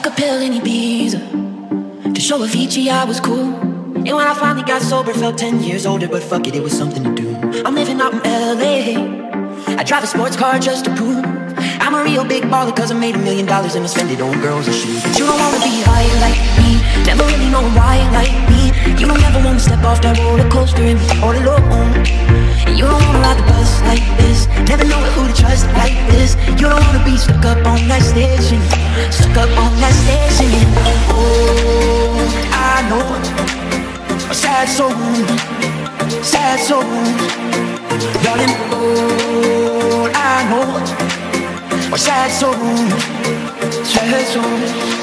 pill in Ibiza To show Avicii I was cool. And when I finally got sober Felt 10 years older But fuck it, it was something to do. I'm living out in L.A. I drive a sports car just to prove I'm a real big baller Cause I made a million dollars And I spend it on girls and shoes. But you don't wanna be high like me. Never really know why like me. You don't ever wanna step off that roller coaster And be all alone. And you don't sad soul, sad soul. Darling, all I know are sad soul, sad soul.